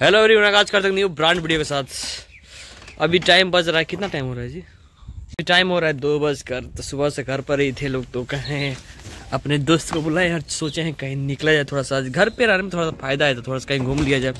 Hello everyone आज कर सकते न्यू ब्रांड वीडियो के साथ। अभी टाइम बज रहा है। कितना टाइम हो रहा है जी? अभी टाइम हो रहा है दो बज कर तो सुबह से घर पर ही थे लोग तो कहें अपने दोस्त को बुलाए यार सोचे हैं कहीं निकला जाए थोड़ा सा। घर पे रहने में थोड़ा सा फ़ायदा है तो थोड़ा सा कहीं घूम लिया जाए।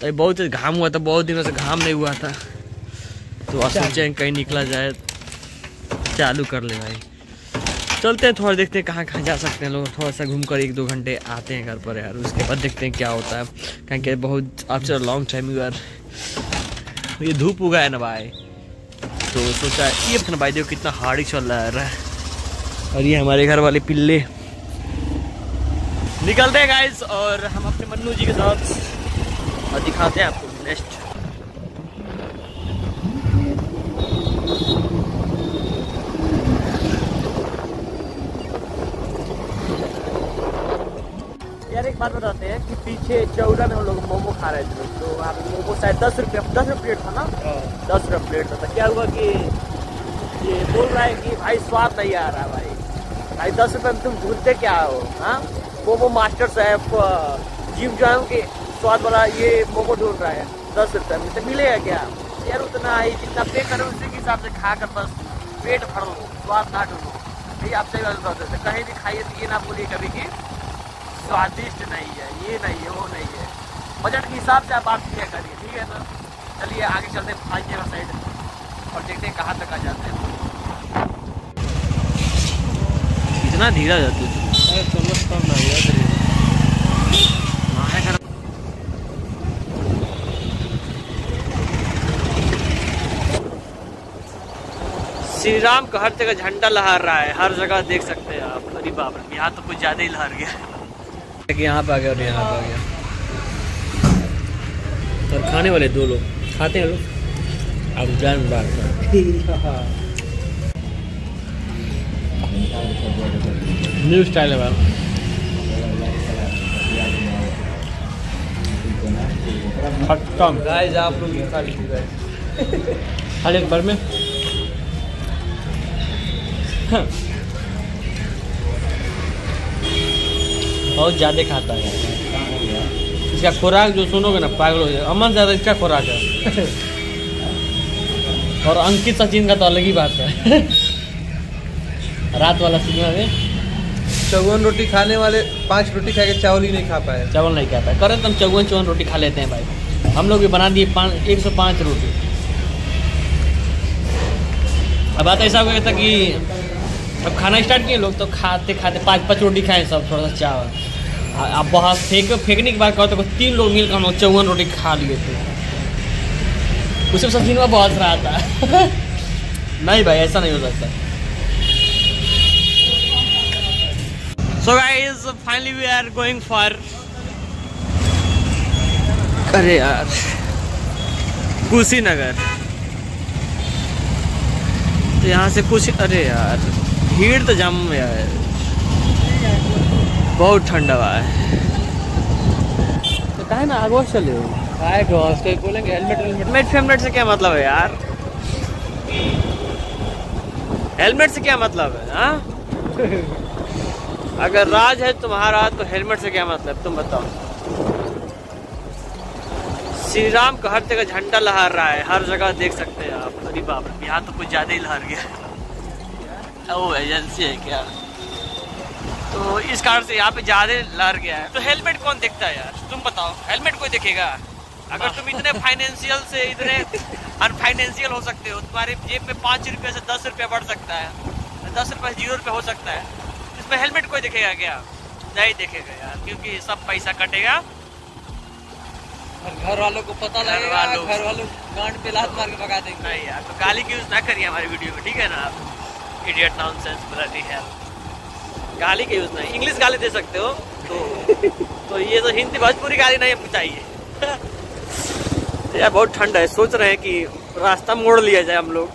तो बहुत घाम हुआ था बहुत दिनों से घाम नहीं हुआ था। तो सोचे हैं कहीं निकला जाए। चालू कर ले भाई। चलते हैं, थोड़ा देखते हैं कहाँ कहाँ जा सकते हैं लोग। थोड़ा सा घूम कर एक दो घंटे आते हैं घर पर यार, उसके बाद देखते हैं क्या होता है। कहीं कि बहुत आफ्टर लॉन्ग टाइम यार। ये धूप उगा है ना भाई। तो सोचा ये अपना भाई देखो कितना हार्ड चल रहा है और ये हमारे घर वाले पिल्ले। निकलते हैं गाइस और हम अपने मन्नू जी के साथ, और दिखाते हैं आपको नेक्स्ट एक बात बताते हैं कि पीछे चौदह में हम लोग मोमो खा रहे थे। तो आप मोमो शायद दस रुपये दस रुपये प्लेट था ना? दस रुपये प्लेट था। तो क्या हुआ कि ये बोल रहा है कि भाई स्वाद नहीं आ रहा भाई। भाई दस रुपये में तुम ढूंढते क्या हो हाँ? मोमो मास्टर साहब जिम जो है कि स्वाद वाला ये मोमो ढूंढ रहा है। दस रुपये में। तो मिलेगा क्या? यार उतना ही जितना पे करो उसी के हिसाब से खा कर बस पेट भर लो स्वाद ना ढूंढो। ये आपसे कहीं भी खाइए तो ये ना बोलिए कभी कि स्वादिष्ट नहीं है ये नहीं है वो नहीं है। बजट के हिसाब से आप बात किया करिए ठीक है ना? चलिए आगे चलते हैं जगह साइड और देखते हैं कहाँ तक आ जाते हैं। इतना धीरा जाते श्री राम का हर जगह झंडा लहर रहा है। हर जगह देख सकते हैं आप। अरे बाप रे यहाँ तो कुछ ज़्यादा ही लहर गया। है कि यहाँ पे आ गया और यहाँ पे आ गया। और खाने वाले दो लोग। खाते हैं लोग। अब जान बात न्यू स्टाइल है खट्टा गाइस आप लोग ये खा लीजिए हर एक बार में। बहुत ज़्यादा खाता है। इसका खुराक जो सुनोगे ना पागल हो जाए अमन ज़्यादा इसका खुराक है। और अंकित सचिन का तो अलग ही बात है। रात वाला सिनेमा में चौवन रोटी खाने वाले पाँच रोटी खा के चावल ही नहीं खा पाए। चावल नहीं खा पाए। करें तो हम चौवन चौवन रोटी खा लेते हैं भाई। हम लोग भी बना दिए पाँच एक सौ पाँच रोटी। अब बात ऐसा हो गया था कि अब खाना स्टार्ट किए लोग तो खाते खाते पाँच पाँच रोटी खाए सब थोड़ा सा चावल। अब बहुत फेंक फेंकने के बाद कहो तो तीन लोग मिलकर हम लोग चौवन रोटी खा लिए थे। उसमें सब सिनेमा बहुत रहा था। नहीं भाई, ऐसा नहीं हो सकता। So guys finally we are going for अरे यार। कुशीनगर। तो यहाँ से कुछ अरे यार, भीड़ तो जम यार बहुत ठंडा हुआ है। तो कहे ना आगो चले हो खाए हॉस्टल बोलेंगे हेलमेट हेलमेट हेलमेट फेलमेट से क्या मतलब है यार? हेलमेट से क्या मतलब है हाँ? अगर राज है तुम्हारा तो हेलमेट से क्या मतलब तुम बताओ। श्री राम का हर जगह झंडा लहर रहा है हर जगह देख सकते हैं आप। अरे बाप यहाँ तो कुछ ज़्यादा ही लहर गया। है वो एजेंसी है क्या? तो इस कारण से यहाँ पे ज़्यादा लहर गया है। तो हेलमेट कौन देखता है यार? तुम बताओ। हेलमेट कोई देखेगा? अगर तुम इतने फाइनेंशियल से इतने अनफाइनेंशियल हो सकते हो तुम्हारे जेब में पाँच रुपये से दस रुपये बढ़ सकता है दस रुपये ज़ीरो रुपये हो सकता है। इसमें हेलमेट कोई देखेगा क्या? नहीं देखेगा यार क्योंकि सब पैसा कटेगा। घर वालों को पता लगेगा घर वालों गांड पे लात मार के भगा देंगे। नहीं यार तो गाली की यूज़ ना करिए हमारी वीडियो में ठीक है ना? आप इडियट नॉनसेंस ब्लडी है गाली का यूज़ नहीं इंग्लिश गाली दे सकते हो तो तो ये तो हिंदी भोजपुरी गाली नहीं हमको चाहिए। यार बहुत ठंड है, सोच रहे हैं कि रास्ता मोड़ लिया जाए हम लोग।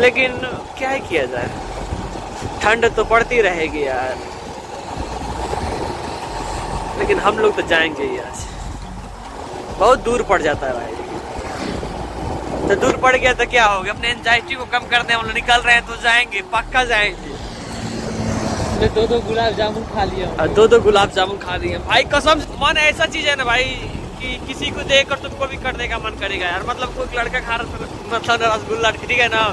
लेकिन क्या ही किया जाए? ठंड तो पड़ती रहेगी यार। लेकिन हम लोग तो जाएँगे ही आज। बहुत दूर पड़ जाता है भाई। तो दूर पड़ गया तो क्या हो गया अपने एंजाइटी को कम करने हम लोग निकल रहे हैं तो जाएँगे पक्का जाएँगे। दो दो गुलाब जामुन खा लिया दो दो गुलाब जामुन खा लिए। भाई कसम मन ऐसा चीज़ है ना भाई कि किसी को देख कर तुमको भी करने का मन करेगा यार। मतलब कोई लड़का खा रहा मतलब रसगुल्ला ठीक है ना?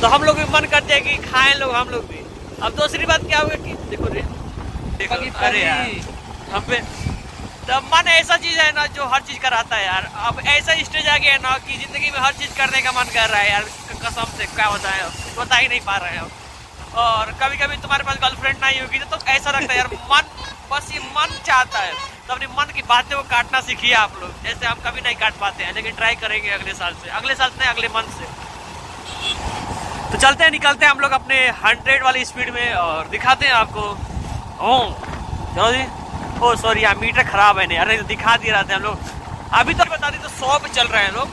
तो हम लोग भी मन करते हैं कि खाएँ लोग हम लोग भी। अब दूसरी बात क्या होगा कि देखो रे देखो अरे यार हम पे तो मन ऐसा चीज़ है ना जो हर चीज़ कराता है यार। अब ऐसा स्टेज आ गया है ना कि ज़िंदगी में हर चीज़ करने का मन कर रहा है यार। कसम से, क्या है बता ही नहीं पा रहे हो और कभी कभी तुम्हारे पास गर्लफ्रेंड नहीं होगी तो ऐसा लगता है यार, मन, बस ये मन चाहता है। तो अपने मन की बातें को काटना सीखिए आप लोग। जैसे हम कभी नहीं काट पाते हैं, लेकिन ट्राई करेंगे अगले साल से। अगले साल से नहीं, अगले मंथ से। तो चलते हैं, निकलते हैं हम लोग अपने हंड्रेड वाली स्पीड में और दिखाते हैं आपको। ओ चलो जी। ओ सॉरी यार, मीटर खराब है नहीं। अरे, दिखा दिए रहे थे हम लोग। अभी तो बता दी तो सौ पे चल रहे हैं लोग।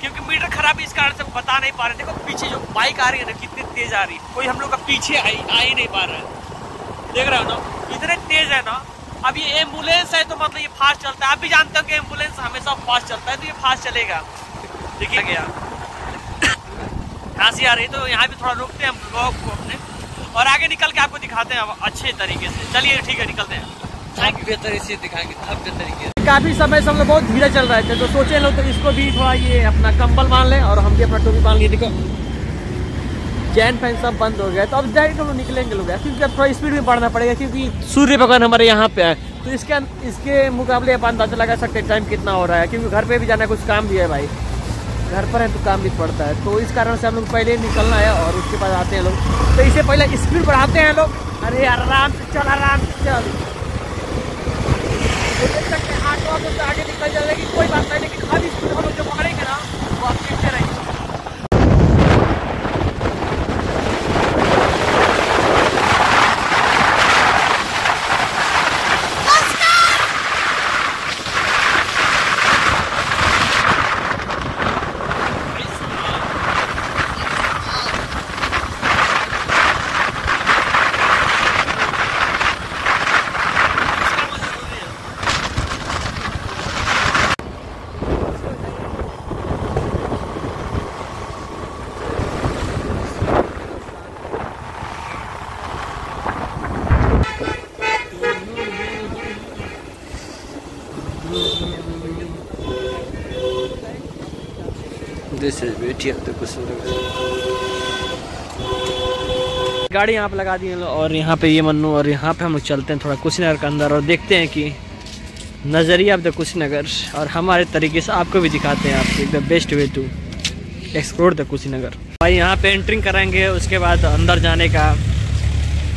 क्योंकि मीटर खराब इस कारण से बता नहीं पा रहे। देखो, पीछे जो बाइक आ रही है ना, कितनी तेज आ रही है। कोई हम लोग का पीछे आ ही नहीं पा रहा है। देख रहे हो ना, इतने तेज है ना। अब ये एंबुलेंस है तो मतलब ये फास्ट चलता है। आप भी जानते हो कि एंबुलेंस हमेशा फास्ट चलता है तो ये फास्ट चलेगा। देखिए गया खांसी आ रही है तो यहाँ भी थोड़ा रुकते हैं हम ब्लॉग को अपने। और आगे निकल के आपको दिखाते हैं अच्छे तरीके से। चलिए, ठीक है, निकलते हैं। भव्य तरीके से दिखाएँगे भव्य तरीके काफ़ी समय से हम लोग बहुत धीरे चल रहे थे तो सोचे लोग तो इसको भी थोड़ा ये अपना कंबल मान लें और हम भी अपना टोपी मान लिए देखो, चैन फ़ैन सब बंद हो गया तो अब हम लोग निकलेंगे लोग क्योंकि अब थोड़ा स्पीड में बढ़ना पड़ेगा, क्योंकि सूर्य भगवान हमारे यहाँ पे है। तो इसके इसके मुकाबले आप अंदाज़ा लगा सकते हैं टाइम कितना हो रहा है, क्योंकि घर पे भी जाना कुछ काम भी है भाई। घर पर है तो काम भी पड़ता है तो इस कारण से हम लोग पहले निकलना है और उसके बाद आते हैं लोग। तो इससे पहले स्पीड बढ़ाते हैं लोग। अरे आराम से चल, आराम से चल। तो आठ वालों आगे निकल जाएगा, कोई बात नहीं, लेकिन अब स्पीड हम जो मारेंगे ना, वो आप पीछे रहेंगे। ऑफ़ द गाड़ी यहाँ पे लगा दी और यहाँ पे ये मन्नू, और यहाँ पे हम लोग चलते हैं थोड़ा कुशीनगर के अंदर और देखते हैं कि नज़रिया ऑफ़ द कुशीनगर, और हमारे तरीके से आपको भी दिखाते हैं आपको the best way to explore the Kushinagar. भाई यहाँ पे एंट्रिंग कराएँगे उसके बाद अंदर जाने का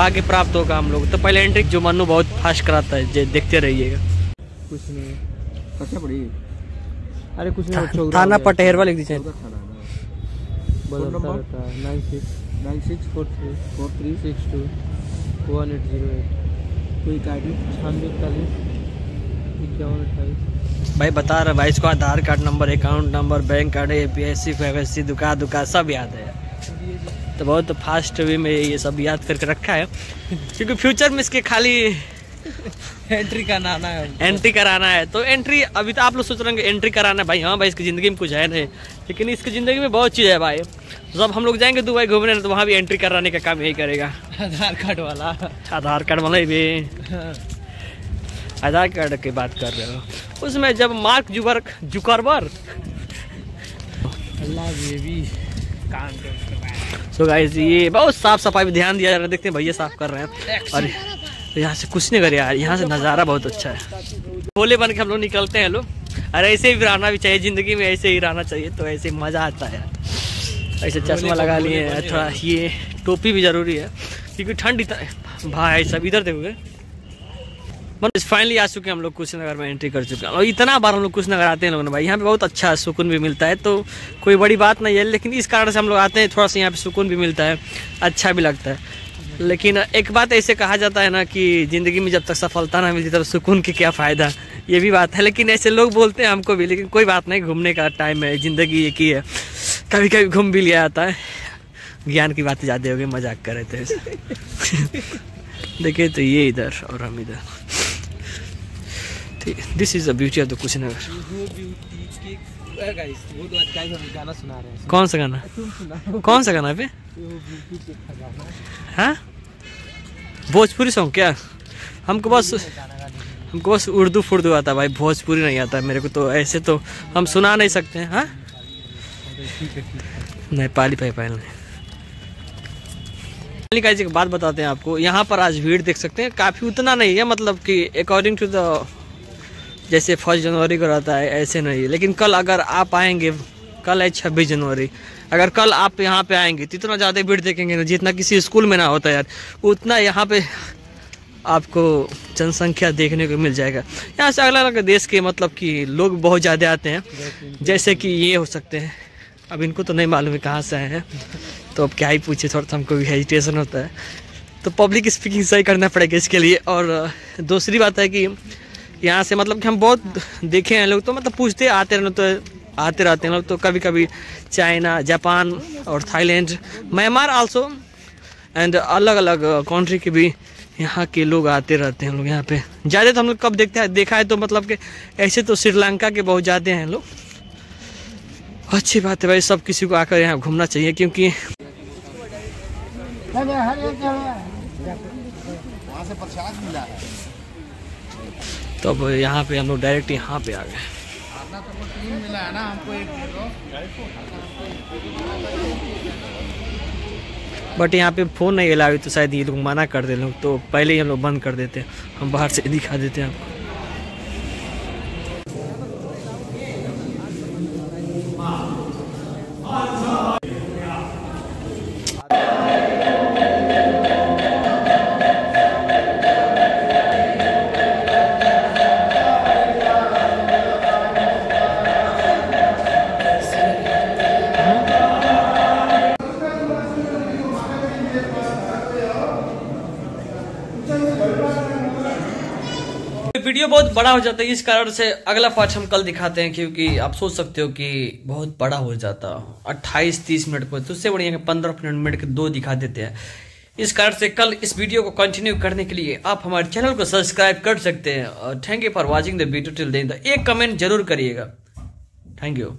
आगे प्राप्त होगा हम लोग। तो पहले एंट्री जो मन्नू बहुत फास्ट कराता है देखते रहिएगा। कुछ नहीं। पड़ी अरे कुछ नहीं, थाना पटेहरवा लिख दीजिए nine six nine six four three four three six two one eight zero eight. कोई गाड़ी? छियानवे इकतालीस इक्यावन अट्ठाईस। भाई बता रहा भाई इसको Aadhaar card number account number bank card A P S C F C दुका दुका सब याद है। तो बहुत फास्ट वे में ये सब याद करके रखा है। क्योंकि फ्यूचर में इसके खाली एंट्री कराना है एंट्री कराना है। तो एंट्री अभी तो आप लोग सोच रहे होंगे एंट्री कराना है। भाई हाँ भाई इसकी ज़िंदगी में कुछ है नहीं। लेकिन इसकी ज़िंदगी में बहुत चीज़ है भाई। जब हम लोग जाएँगे दुबई घूमने तो वहाँ भी एंट्री कराने का काम यही करेगा। आधार कार्ड वाला। आधार कार्ड वाला ही भी। आधार कार्ड की बात कर रहे हो। उसमें जब मार्क जुबर्क जुकरबर अल्लाह बेबी काम सो गाइस ये बहुत साफ़ सफ़ाई पे ध्यान दिया जा रहा है। देखते हैं भैया साफ़ कर रहे हैं। और यहाँ से कुछ नहीं करे यार यहाँ से नज़ारा बहुत अच्छा है। भोले बन के हम लोग निकलते हैं लोग अरे ऐसे ही रहना भी चाहिए ज़िंदगी में ऐसे ही रहना चाहिए तो ऐसे मज़ा आता है ऐसे चश्मा लगा लिए हैं थोड़ा ये टोपी भी ज़रूरी है क्योंकि ठंड इतना भाई सब इधर देखोगे। फाइनली आ चुके हैं हम लोग कुशीनगर में एंट्री कर चुके हैं। और इतना बार हम लोग कुशीनगर आते हैं लोग ना भाई यहाँ पे बहुत अच्छा सुकून भी मिलता है तो कोई बड़ी बात नहीं है लेकिन इस कारण से हम लोग आते हैं थोड़ा सा यहाँ पे सुकून भी मिलता है अच्छा भी लगता है। लेकिन एक बात ऐसे कहा जाता है ना कि ज़िंदगी में जब तक सफलता ना मिलती, तब सुकून की क्या फ़ायदा? ये भी बात है, लेकिन ऐसे लोग बोलते हैं हमको भी, लेकिन कोई बात नहीं, घूमने का टाइम है, ज़िंदगी एक ही है। कभी कभी घूम भी लिया जाता है। ज्ञान की बात ज़्यादा हो गई, मज़ाक कर रहे थे देखिए तो ये इधर और हम इधर। This is the beauty of the Kushinagar गाना सुना रहे हैं। कौन सा गाना? कौन सा गाना पे हाँ? भोजपुरी सॉन्ग क्या? हमको बस हमको बस उर्दू फुर्दू आता है भाई भोजपुरी नहीं आता मेरे को तो ऐसे तो हम सुना नहीं सकते हैं। हाँ? नेपाली पाई पायल नहीं एक बात बताते हैं आपको यहाँ पर आज भीड़ देख सकते हैं काफ़ी उतना नहीं है मतलब कि अकॉर्डिंग टू द जैसे फ़र्स्ट जनवरी को रहता है, ऐसे नहीं लेकिन कल अगर आप आएँगे, कल है छब्बीस जनवरी। अगर कल आप यहाँ पे आएँगे तो इतना ज़्यादा भीड़ देखेंगे ना, जितना किसी स्कूल में ना होता यार। उतना यहाँ पे आपको जनसंख्या देखने को मिल जाएगा। यहाँ से अलग अलग देश के मतलब कि लोग बहुत ज़्यादा आते हैं। जैसे कि ये हो सकते हैं। अब इनको तो नहीं मालूम है कहाँ से आए हैं। तो अब क्या ही पूछे, थोड़ा सा हमको भी हेजिटेशन होता है। तो पब्लिक स्पीकिंग सही करना पड़ेगा इसके लिए। और दूसरी बात है कि यहाँ से मतलब कि हम बहुत देखे हैं लोग तो मतलब पूछते आते रहने तो आते रहते हैं लोग तो कभी कभी चाइना, जापान और थाईलैंड, म्यांमार आल्सो एंड अलग अलग कंट्री के भी यहाँ के लोग आते रहते हैं लोग यहाँ पे। ज़्यादा तो हम लोग कब देखते हैं, देखा है तो मतलब कि ऐसे तो श्रीलंका के बहुत ज़्यादा हैं लोग। अच्छी बात है भाई, सब किसी को आकर यहाँ घूमना चाहिए, क्योंकि तो अब यहाँ पे हम लोग डायरेक्ट यहाँ पे आ गए। बट यहाँ पे फ़ोन नहीं अलाउ तो शायद ये लोग मना कर दे लोग तो पहले ही हम लोग बंद कर देते हैं। हम बाहर से दिखा देते हैं आपको। वीडियो बहुत बड़ा हो जाता है, इस कारण से अगला पार्ट हम कल दिखाते हैं, क्योंकि आप सोच सकते हो कि बहुत बड़ा हो जाता है। अट्ठाईस, तीस मिनट पर तो उससे बढ़िया पंद्रह मिनट के दो दिखा देते हैं। इस कारण से कल इस वीडियो को कंटिन्यू करने के लिए आप हमारे चैनल को सब्सक्राइब कर सकते हैं। और thank you for watching the video till एक कमेंट ज़रूर करिएगा। Thank you